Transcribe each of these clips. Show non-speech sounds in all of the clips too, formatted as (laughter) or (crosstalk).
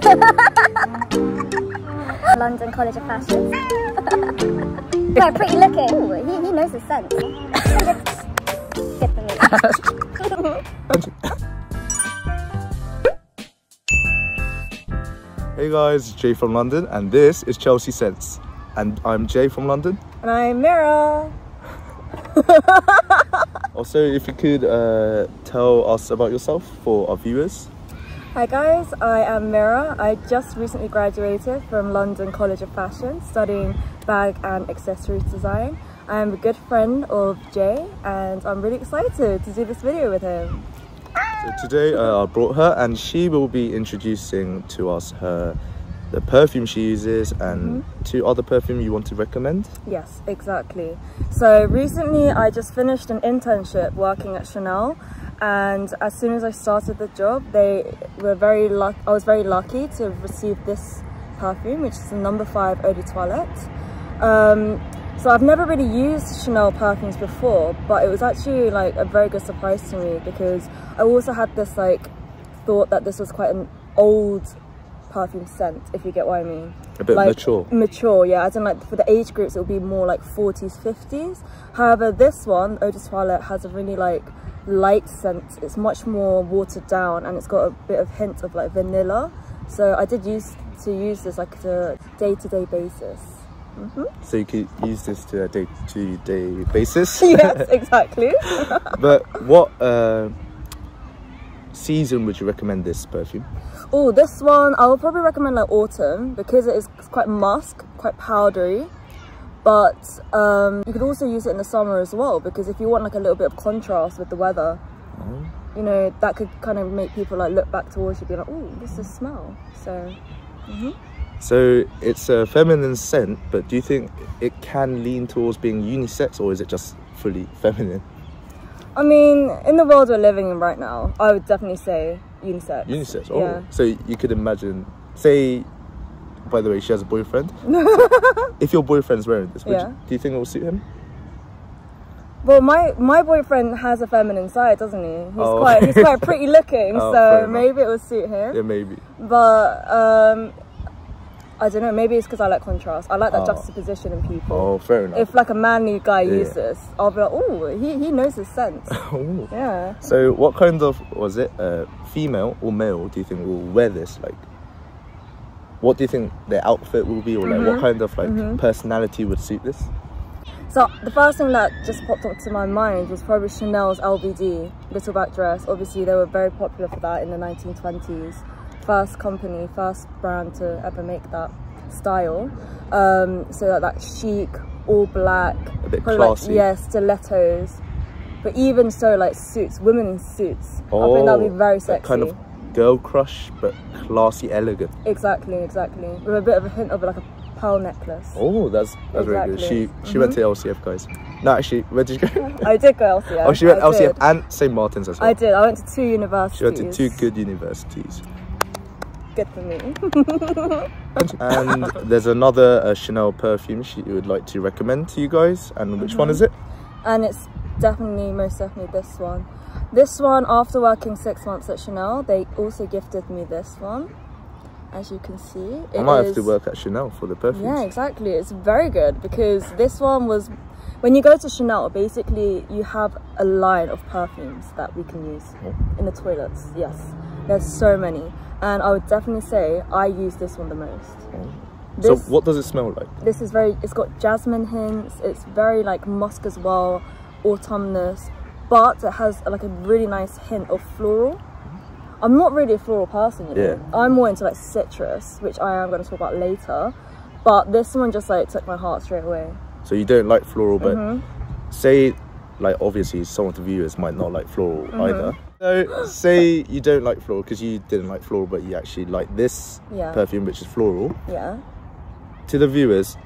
(laughs) London College of Fashion. (laughs) Quite pretty looking. Ooh, he, he knows his scents. Good for me. Hey guys, Jay from London, and this is Chelsea Scents. And I'm Jay from London. And I'm Mira. (laughs) Also, if you could uh, tell us about yourself for our viewers. Hi guys, I am Mira. I just recently graduated from London College of Fashion studying bag and accessories design. I'm a good friend of Jay and I'm really excited to do this video with him. So today uh, I brought her, and she will be introducing to us her the perfume she uses and two other perfume you want to recommend. Yes, exactly. So recently I just finished an internship working at Chanel and as soon as I started the job they were very luck I was very lucky to receive this perfume which is the number 5 eau de toilette. Um, so I've never really used Chanel perfumes before but it was actually like a very good surprise to me because I also had this like thought that this was quite an old perfume scent if you get what I mean. A bit like, mature. Mature, yeah. As in like for the age groups, it would be more like 40s, 50s. However, this one, Eau de Toilette, has a really like light scent. It's much more watered down and it's got a bit of hint of like vanilla. So I did use to use this like a day-to-day basis. So you could use this to a day-to-day basis. (laughs) yes, (laughs) exactly. (laughs) but what uh, season would you recommend this perfume? oh, this one I would probably recommend like autumn because it is quite musk, quite powdery. But um, you could also use it in the summer as well because if you want like a little bit of contrast with the weather, you know, that could kind of make people like look back towards you, be like, oh, this is a smell. So, So it's a feminine scent, but do you think it can lean towards being unisex, or is it just fully (laughs) feminine? I mean, in the world we're living in right now, I would definitely say unisex. Unisex. Oh, Yeah. so you could imagine, say, by the way, she has a boyfriend. (laughs) if your boyfriend's wearing this, Yeah. you, do you think it will suit him? Well, my my boyfriend has a feminine side, doesn't he? He's Oh. quite he's quite pretty (laughs) looking, Oh, so maybe it will suit him. Yeah, maybe. But um, I don't know. Maybe it's because I like contrast. I like that Oh. juxtaposition in people. Oh, fair enough. If like a manly guy Yeah. uses I'll be like, oh, he, he knows his scents. (laughs) Yeah. So, what kind of was it? Uh, female or male? Do you think will wear this? Like, what do you think their outfit will be, or like Mm-hmm. what kind of like personality would suit this? So the first thing that just popped up to my mind was probably Chanel's LBD, little back dress. Obviously, they were very popular for that in the 1920s. First company, first brand to ever make that style. Um, so that, that chic, all black, A bit probably like- classy. yeah, stilettos. But even so, like suits, women in suits. I think that would be very Oh, sexy. kind of girl crush, but classy, elegant. Exactly, exactly. With a bit of a hint of like a pearl necklace. Oh, that's that's very good. She Exactly. she went to LCF, guys. No, actually, where did you go? (laughs) I did go LCF. oh, she went I LCF did. and St Martin's as well. I did. I went to two universities. She went to two good universities. Good for me. (laughs) and there's another uh, Chanel perfume she would like to recommend to you guys. And which one is it? and it's definitely, most definitely this one. This one, after working six months at Chanel, they also gifted me this one. As you can see, I might have to work at Chanel for the perfume. Yeah, exactly. It's very good because this one was when you go to Chanel, basically you have a line of perfumes that we can use Oh. in the toilets. Yes, there's so many, and I would definitely say I use this one the most. Oh. So This, what does it smell like? this is very. It's got jasmine hints. It's very like musk as well, autumnus, but it has like a really nice hint of floral. I'm not really a floral person, you know. Yeah. I'm more into like citrus, which I am going to talk about later. But this one just like took my heart straight away. So you don't like floral, but Mm-hmm. say, like obviously some of the viewers might not like floral Mm-hmm. either. So say you don't like floral because you didn't like floral, but you actually like this Yeah. perfume, which is floral. Yeah. To the viewers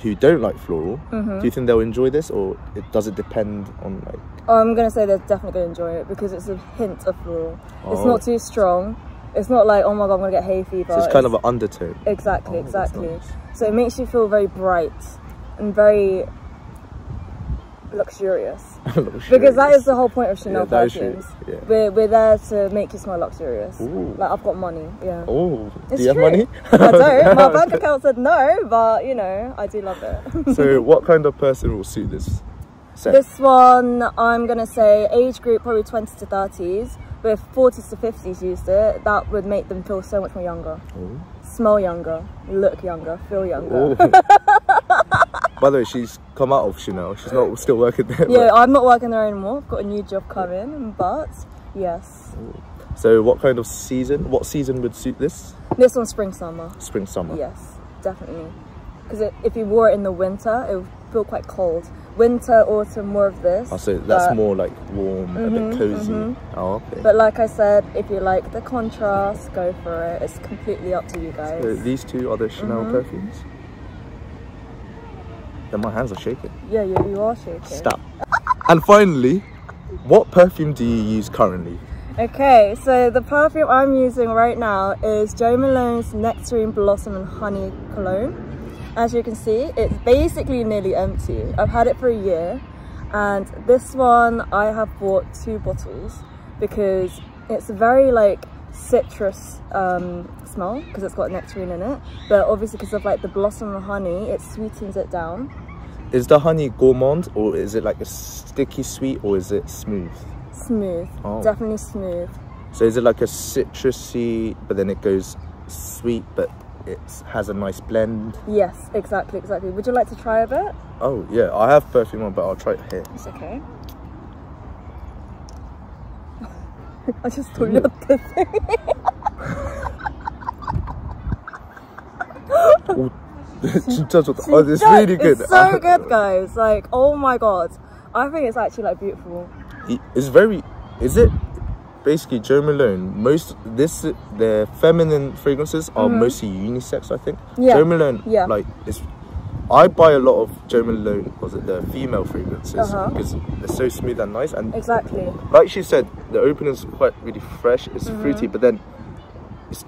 who don't like floral, Mm-hmm. do you think they'll enjoy this, or it does it depend on like? I'm gonna say they're definitely gonna enjoy it because it's a hint of floral. It's Oh. not too strong. It's not like oh my god, I'm gonna get hay fever. So it's kind of an undertone. exactly, Oh, exactly. nice. So it makes you feel very bright and very luxurious. (laughs) Because that is the whole point of Chanel Yeah, that is true. perfumes. Yeah. We're, we're there to make you smell luxurious. Ooh. Like I've got money, yeah. Oh, do you have money? I don't. (laughs) My bank account said no, but you know, I do love it. (laughs) so, what kind of person will suit this set? this one, I'm gonna say age group probably 20 to 30s. But if 40s to 50s used it, that would make them feel so much more younger. Oh. Smell younger, look younger, feel younger. By the way, she's come out of Chanel. She's not still working there. Yeah, I'm not working there anymore. I've got a new job coming, but yes. So, what kind of season? What season would suit this? This one's spring summer. Spring, summer. Yes, definitely. Because if you wore it in the winter, it would feel quite cold. Winter, autumn, more of this. Oh, so that's but, more like warm, a bit cozy. Oh, okay. But like I said, if you like the contrast, go for it. It's completely up to you guys. So these two are the Chanel Mm-hmm. perfumes. Then my hands are shaking. yeah, yeah, you are shaking. Stop. and finally, what perfume do you use currently? Okay, so the perfume I'm using right now is Jo Malone's Nectarine Blossom and Honey Cologne. As you can see, it's basically nearly empty. I've had it for a year, and this one I have bought two bottles because it's very like citrus um, smell because it's got nectarine in it. But obviously, because of like the blossom and honey, it sweetens it down. Is the honey gourmand or is it like a sticky sweet or is it smooth? Smooth, Oh. definitely smooth. So is it like a citrusy, but then it goes sweet, but it has a nice blend? Yes, exactly, exactly. Would you like to try a bit? Oh yeah, I have perfume on, but I'll try it here. It's okay. I just 돌렸대. 오, 진짜 좋다. Oh, it's really good. It's so good, guys. Like, oh my god. I think it's actually like beautiful. It's very. Is it basically Joe Malone? Most this their feminine fragrances are mostly unisex. I think. Mm-hmm. Yeah. Joe Malone. Yeah. Like it's. I buy a lot of Jo Malone. Was it the female fragrances Uh-huh. because they're so smooth and nice and Exactly. like she said, the opening is quite really fresh. It's Mm-hmm. fruity, but then it's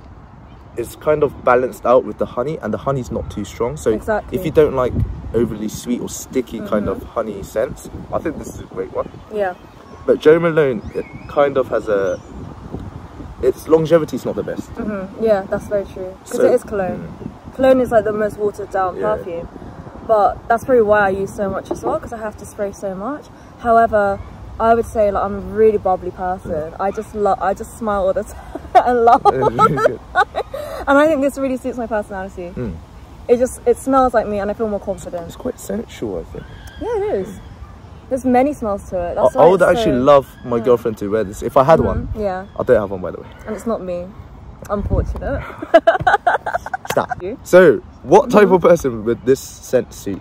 it's kind of balanced out with the honey, and the honey's not too strong. So Exactly. if you don't like overly sweet or sticky kind Mm-hmm. of honey scents, I think this is a great one. Yeah. But Jo Malone, it kind of has a its longevity is not the best. Mm-hmm. Yeah, that's very true. Because So- it is cologne. Cologne is like the most watered down Yeah. perfume. But that's probably why I use so much as well, because I have to spray so much. However, I would say like I'm a really bubbly person. I just love, I just smile all the (laughs) time and laugh. It's really good. (laughs) And I think this really suits my personality. Mm. It just it smells like me and I feel more confident. It's quite sensual, I think. Yeah, it is. There's many smells to it. I, That's I why would actually so- love my girlfriend to wear this. If I had one, Mhm, Yeah, I don't have one by the way. and it's not me. Unfortunate. (laughs) Stop. So, what type Mm-hmm. of person would this scent suit?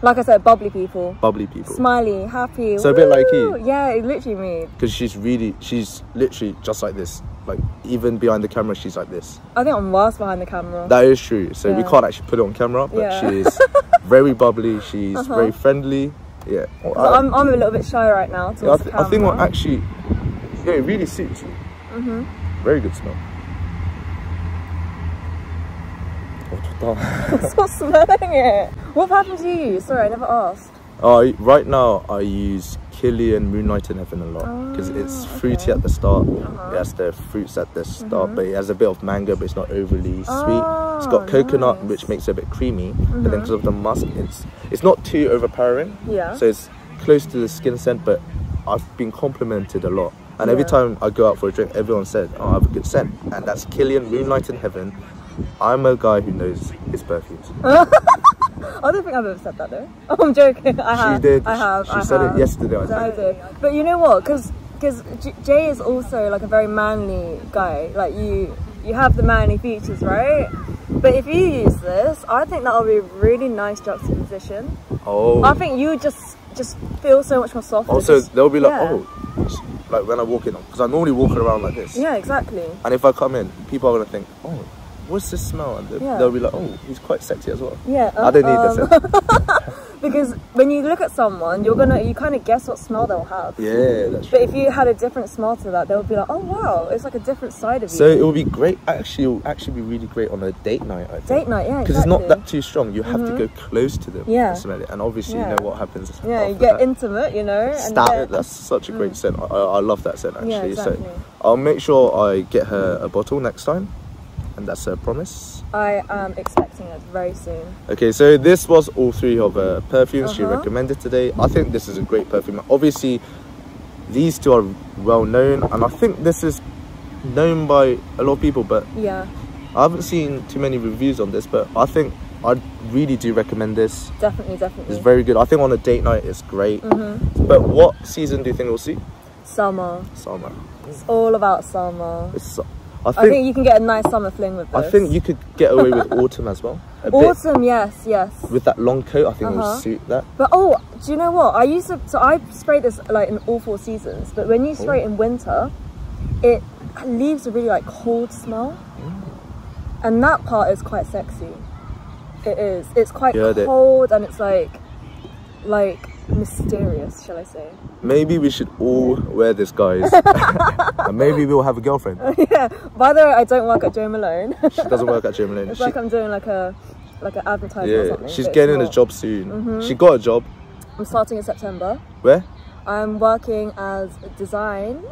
Like I said, bubbly people. Bubbly people. Smiley, happy. So a bit like you. Yeah, it's literally me. because she's really she's literally just like this like even behind the camera she's like this I think I'm worse behind the camera. that is true so we can't actually put it on camera but Yeah. she's (laughs) very bubbly she's Uh-huh. very friendly yeah Well, I, I'm, I'm a little bit shy right now. yeah, I, th- I think what actually yeah it really suits you Mm-hmm. very good smell Oh, 좋다. Stop smelling it. What perfume do you use? Sorry, I never asked. Uh, right now I use Kilian Moonlight in Heaven a lot because it's Ah, fruity okay. at the start. Uh-huh. It has the fruits at the start, Mhm. but it has a bit of mango, but it's not overly sweet. It's got coconut, nice. Mm-hmm. which makes it a bit creamy, but then because of the musk, it's it's not too overpowering. Yeah. So it's close to the skin scent, but I've been complimented a lot. And every time I go out for a drink, everyone said, "Oh, I have a good scent," and that's Kilian Moonlight in Heaven. I'm a guy who knows his perfumes. (laughs) I don't think I've ever said that though. (laughs) Oh, I'm joking. I have. she did. I have. She I said have. it yesterday. I I did. But you know what? Because because Jay is also like a very manly guy. Like you you have the manly features, right? But if you use this, I think that'll be a really nice juxtaposition. Oh. I think you just just feel so much more soft. Also, Just- they'll be like, yeah. oh, like when I walk in, because I normally walk around like this. Yeah, exactly. And if I come in, people are gonna think, oh, what's this smell? And they'll, Yeah. they'll be like, oh, he's quite sexy as well. Yeah. I don't need um, this. Um, (laughs) because when you look at someone, you're gonna you kind of guess what smell they'll have. Yeah, that's But true. if you had a different smell to that, they would be like, oh wow, it's like a different side of you. So it will be great. Actually, it will actually be really great on a date night. I think. Date night, yeah, Because it's not that too strong. You have to mm-hmm. go close to them. Yeah. And smell it, and obviously Yeah. you know what happens. yeah, you get that. intimate, you know. get- it. That's such a great mm. scent. I, I I love that scent actually. Yeah, exactly. So I'll make sure I get her a bottle next time, and that's a promise. I am expecting it very soon. Okay, so this was all three of her perfumes she Uh-huh. recommended today. I think this is a great perfume. Obviously, these two are well known, and I think this is known by a lot of people. But Yeah, I haven't seen too many reviews on this. But I think I really do recommend this. definitely, definitely. It's very good. I think on a date night, it's great. Mm-hmm. But what season do you think we'll see? summer. Summer. It's all about summer. It's, I I think think you can get a nice summer fling with this. I think you could get away with (laughs) autumn as well. A bit Autumn, yes, yes. with that long coat. I think it will Uh-huh. suit that. But oh, do you know what? I used to so I spray this like in all four seasons. But when you spray it in winter, it leaves a really like cold smell, Mm. and that part is quite sexy. It is. It's quite heard it. cold and it's like like mysterious, shall I say? Maybe we should all wear this, guys. (laughs) and maybe we'll have a girlfriend. (laughs) yeah. By the way, I don't work at Jo Malone. She doesn't work at Jo Malone. it's She- like I'm doing like a like an advertisement or yeah, something. she's getting a job soon. Mm-hmm. She got a job. I'm starting in September. Where? I'm working as a design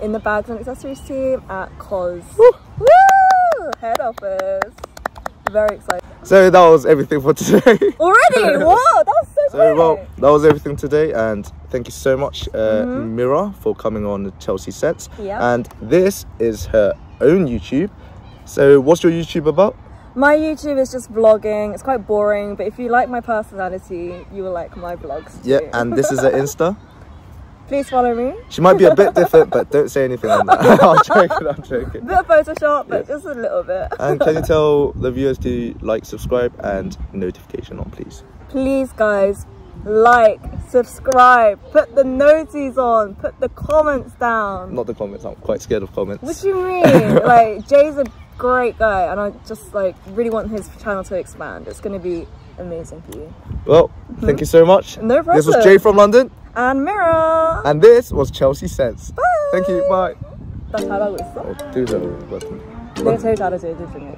in the bags and accessories team at COS. Woo. Woo! Head office. Very excited. So that was everything for today. Already? (laughs) Whoa, that was so, well, that was everything today, and thank you so much, uh, Mm-hmm. Mira, for coming on Chelsea Scents. Yeah. And this is her own YouTube. So what's your YouTube about? My YouTube is just vlogging. It's quite boring, but if you like my personality, you will like my vlogs too. Yeah, and this is her (laughs) Insta. Please follow me. She might be a bit different, but (laughs) don't say anything on that. (laughs) I'm joking, I'm joking. A Bit of Photoshop, but just a little bit. And can you tell the viewers to like, subscribe, and notification on, please? please guys like subscribe put the nosies on put the comments down. Not the comments i'm quite scared of comments. What do you mean? (laughs) Like jay's a great guy and i just like really want his channel to expand. It's going to be amazing for you. Well mm-hmm. thank you so much. No problem this was jay from london. And mira. And this was chelsea scents. Bye. thank you bye. That's how 있어? 어, 되게 잘하고 있는 것 같은데 내 제일 잘하지 중에